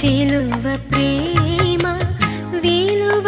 శిలువ ప్రేమ విలువ